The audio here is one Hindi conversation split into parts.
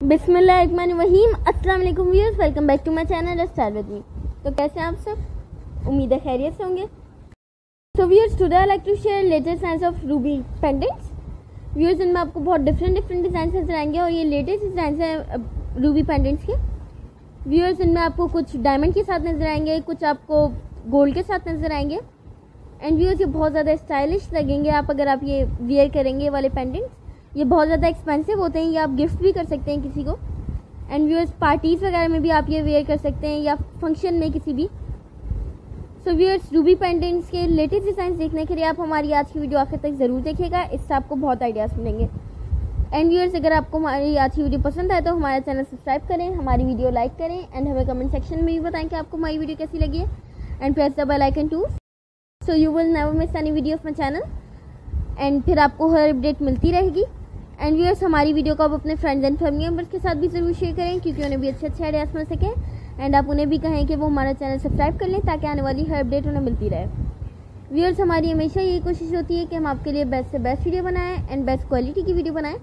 अस्सलाम वालेकुम viewers, welcome back to my channel star with me तो कैसे आप सब? उम्मीद है खैरियत से होंगे। तो viewers today I like to share latest science of ruby pendants viewers, इनमें आपको बहुत डिफरेंट डिफरेंट डिज़ाइन नज़र आएँगे और ये लेटेस्ट डिज़ाइन है रूबी पेंडेंट्स के। व्यूअर्स, इनमें आपको कुछ डायमंड के साथ नज़र आएँगे, कुछ आपको गोल्ड के साथ नज़र आएँगे। एंड व्यूअर्स, ये बहुत ज़्यादा स्टाइलिश लगेंगे। आप अगर आप ये वियर करेंगे वाले पेंडेंट्स ये बहुत ज़्यादा एक्सपेंसिव होते हैं, ये आप गिफ्ट भी कर सकते हैं किसी को। एंड व्यूअर्स पार्टीज़ वगैरह में भी आप ये वेयर कर सकते हैं या फ़ंक्शन में किसी भी। सो व्यूअर्स रूबी पेंडेंट्स के लेटेस्ट डिज़ाइन देखने के लिए आप हमारी आज की वीडियो आखिर तक ज़रूर देखिएगा, इससे आपको बहुत आइडियाज़ मिलेंगे। एंड व्यूअर्स अगर आपको हमारी आज की वीडियो पसंद आए तो हमारा चैनल सब्सक्राइब करें, हमारी वीडियो लाइक करें एंड हमें कमेंट सेक्शन में भी बताएँ कि आपको हमारी वीडियो कैसी लगी है। And press the bell icon too so you will never miss any video of my channel and फिर आपको हर अपडेट मिलती रहेगी। एंड व्यूअर्स हमारी वीडियो को आप अपने फ्रेंड्स एंड फैमिली मेंबर्स के साथ भी ज़रूर शेयर करें, क्योंकि उन्हें भी अच्छे अच्छे आइडियाज़ मिल सकें। एंड आप उन्हें भी कहें कि वो हमारा चैनल सब्सक्राइब कर लें, ताकि आने वाली हर अपडेट उन्हें मिलती रहे। व्यूअर्स हमारी हमेशा यही कोशिश होती है कि हम आपके लिए बेस्ट से बेस्ट वीडियो बनाएँ एंड बेस्ट क्वालिटी की वीडियो बनाएँ।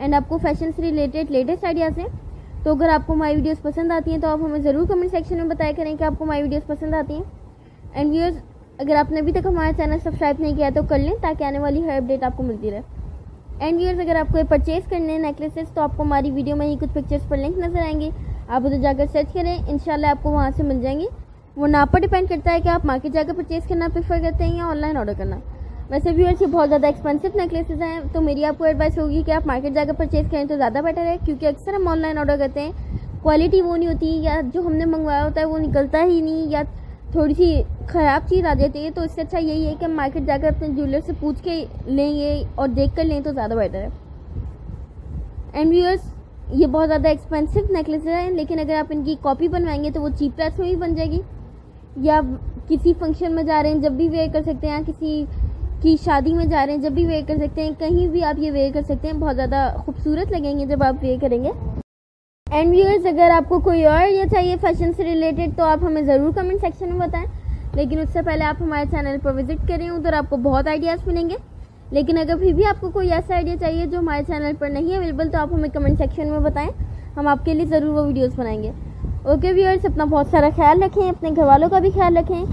एंड आपको फ़ैशन से रिलेटेड लेटेस्ट आइडियाज़ हैं तो अगर आपको हमारी वीडियोस पसंद आती हैं तो आप हमें ज़रूर कमेंट सेक्शन में बताया करें कि आपको हमारी वीडियोस पसंद आती हैं। एंड व्यूअर्स अगर आपने अभी तक हमारा चैनल सब्सक्राइब नहीं किया तो कर लें, ताकि आने वाली हर अपडेट आपको मिलती रहे। एंड व्यूअर्स अगर आपको परचेज करने हैं नेकलेसेस तो आपको हमारी वीडियो में ही कुछ पिक्चर्स पर लिंक नज़र आएँगे। आप उधर जाकर सर्च करें इनशाला आपको वहाँ से मिल जाएँगे। वो नाप पर डिपेंड करता है कि आप मार्केट जाकर परचेज करना प्रेफर करते हैं या ऑनलाइन ऑर्डर करना। वैसे व्यूअर्स ये बहुत ज़्यादा एक्सपेंसिव नेकलेसेस हैं तो मेरी आपको एडवाइस होगी कि आप मार्केट जाकर परचेज करें तो ज़्यादा बेटर है, क्योंकि अक्सर हम ऑनलाइन ऑर्डर करते हैं। क्वालिटी वो नहीं होती या जो हमने मंगवाया होता है वो निकलता ही नहीं या थोड़ी सी ख़राब चीज़ आ जाती है तो इससे अच्छा यही है कि हम मार्केट जाकर अपने ज्वेलर से पूछ के लें ये और देख कर लें तो ज़्यादा बेटर है। एंड व्यूअर्स ये बहुत ज़्यादा एक्सपेंसिव नेकलेस है, लेकिन अगर आप इनकी कॉपी बनवाएँगे तो वो चीप प्राइस में भी बन जाएगी। या किसी फ़ंक्शन में जा रहे हैं, जब भी वेयर कर सकते हैं किसी की शादी में जा रहे हैं, जब भी वेयर कर सकते हैं, कहीं भी आप ये वेयर कर सकते हैं, बहुत ज़्यादा खूबसूरत लगेंगे जब आप वेयर करेंगे। एंड व्यूअर्स अगर आपको कोई और ये चाहिए फ़ैशन से रिलेटेड तो आप हमें ज़रूर कमेंट सेक्शन में बताएँ। लेकिन उससे पहले आप हमारे चैनल पर विज़िट करें, उधर आपको बहुत आइडियाज़ मिलेंगे। लेकिन अगर फिर भी आपको कोई ऐसा आइडिया चाहिए जो हमारे चैनल पर नहीं अवेलेबल तो आप हमें कमेंट सेक्शन में बताएँ। हम आपके लिए ज़रूर वो वीडियोज़ बनाएँगे। ओके व्यूअर्स अपना बहुत सारा ख्याल रखें, अपने घर वालों का भी ख्याल रखें।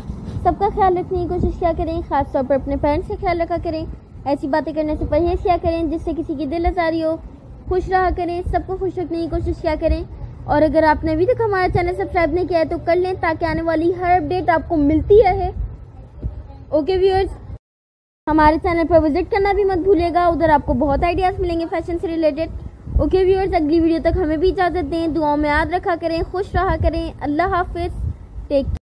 सबका ख्याल रखने की कोशिश क्या करें? ख़ासतौर पर अपने पेरेंट्स का ख्याल रखा करें। ऐसी बातें करने से परहेज क्या करें, जिससे किसी की दिल आजारी हो? खुश रहा करें, सबको खुश रखने की कोशिश क्या करें? और अगर आपने अभी तक हमारा चैनल सब्सक्राइब नहीं किया है तो कर लें, ताकि आने वाली हर अपडेट आपको मिलती रहे। ओके व्यूअर्स हमारे चैनल पर विज़िट करना भी मत भूलेगा उधर आपको बहुत आइडियाज़ मिलेंगे फ़ैशन से रिलेटेड ओके व्यूअर्स अगली वीडियो तक हमें भी इजाज़त दें, दुआओं में याद रखा करें, खुश रहा करें, अल्लाह हाफिज़ टेक